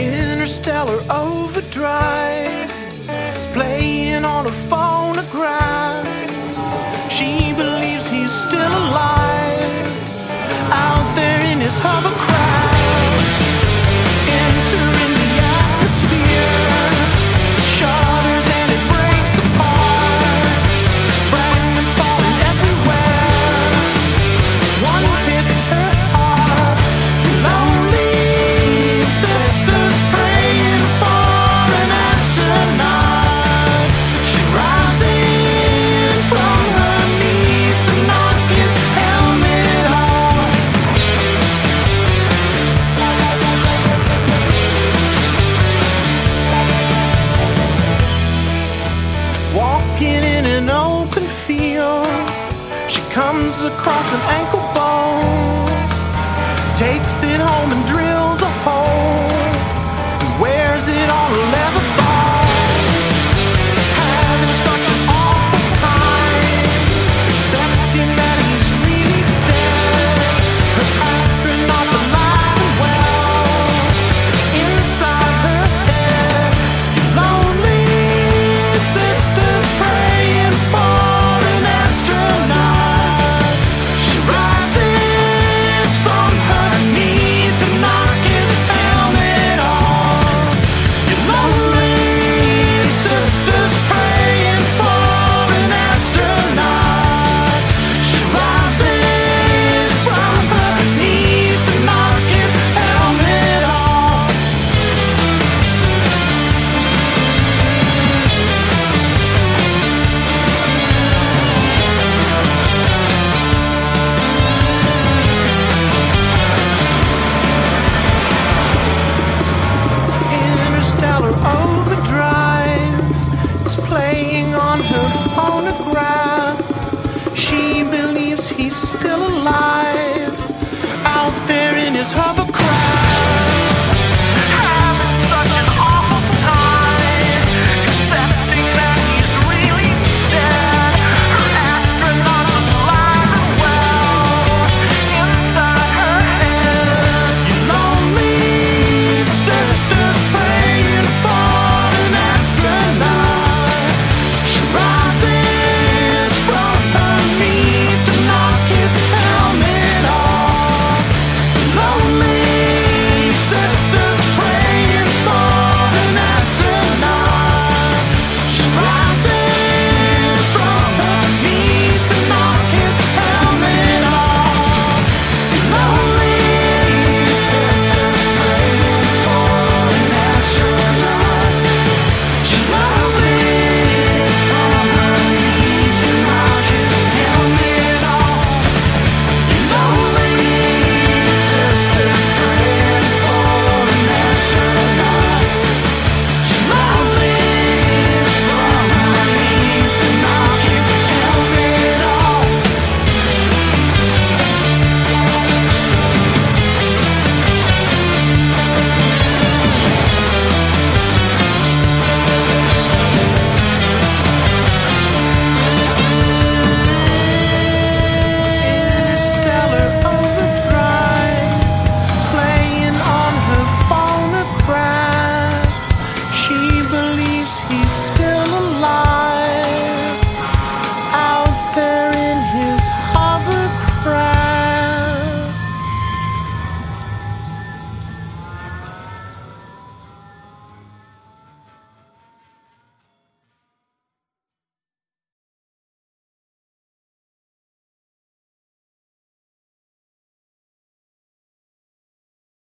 Interstellar overdrive, playing on a phonograph. comes across an ankle bone, takes it home and drills a hole. he's still alive out there in his hovercraft.